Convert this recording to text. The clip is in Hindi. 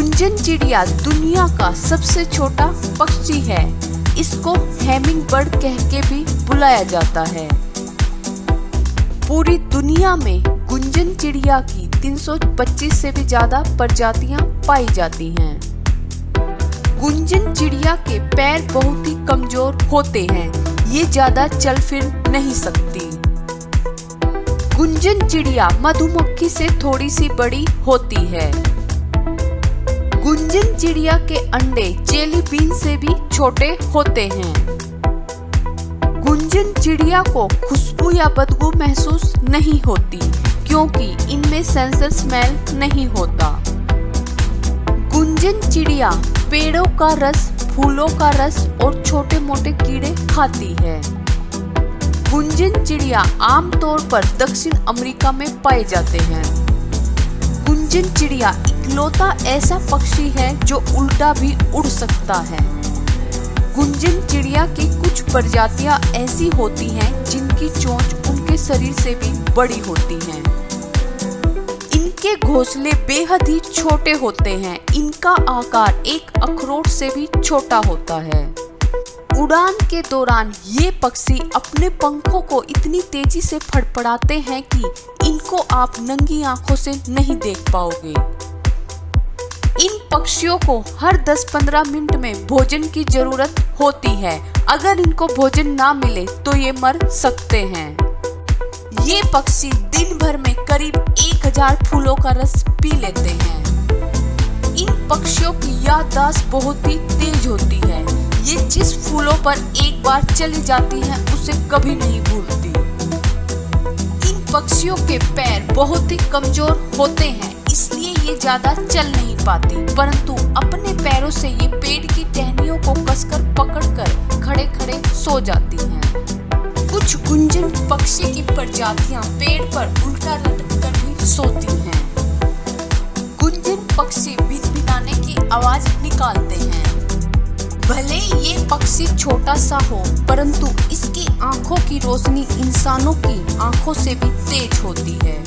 गुंजन चिड़िया दुनिया का सबसे छोटा पक्षी है। इसको हेमिंग बर्ड कह के भी बुलाया जाता है। पूरी दुनिया में गुंजन चिड़िया की 325 से भी ज़्यादा प्रजातियाँ पाई जाती हैं। गुंजन चिड़िया के पैर बहुत ही कमज़ोर होते हैं। ये ज़्यादा चल फिर नहीं सकती। गुंजन चिड़िया मधुमक्खी से थोड़ी सी बड़ी होती है। गुंजन चिड़िया के अंडे जेली बीन से भी छोटे होते हैं। गुंजन चिड़िया को खुशबू या बदबू महसूस नहीं होती, क्योंकि इनमें सेंसर स्मेल नहीं होता। गुंजन चिड़िया पेड़ों का रस, फूलों का रस और छोटे मोटे कीड़े खाती है। गुंजन चिड़िया आमतौर पर दक्षिण अमेरिका में पाए जाते हैं। गुंजन चिड़िया इकलौता ऐसा पक्षी है जो उल्टा भी उड़ सकता है। गुंजन चिड़िया की कुछ प्रजातियाँ ऐसी होती हैं जिनकी चोंच उनके शरीर से भी बड़ी होती हैं। इनके घोंसले बेहद ही छोटे होते हैं। इनका आकार एक अखरोट से भी छोटा होता है। उड़ान के दौरान ये पक्षी अपने पंखों को इतनी तेज़ी से फड़फड़ाते हैं कि इनको आप नंगी आँखों से नहीं देख पाओगे। इन पक्षियों को हर 10-15 मिनट में भोजन की ज़रूरत होती है। अगर इनको भोजन ना मिले तो ये मर सकते हैं। ये पक्षी दिन भर में करीब 1000 फूलों का रस पी लेते हैं। इन पक्षियों की याददाश्त बहुत ही तेज होती है। ये जिस फूलों पर एक बार चली जाती है, उसे कभी नहीं भूलती। इन पक्षियों के पैर बहुत ही कमज़ोर होते हैं, इसलिए ये ज़्यादा चल नहीं पाती परंतु अपने पैरों से ये पेड़ की टहनियों को कसकर पकड़कर खड़े खड़े सो जाती हैं। कुछ गुंजन पक्षी की प्रजातियाँ पेड़ पर उल्टा लटक कर भी सोती हैं। गुंजन पक्षी भिनभिनाने की आवाज़ निकालते हैं भले ये पक्षी छोटा सा हो, परंतु इसकी आँखों की रोशनी इंसानों की आँखों से भी तेज होती है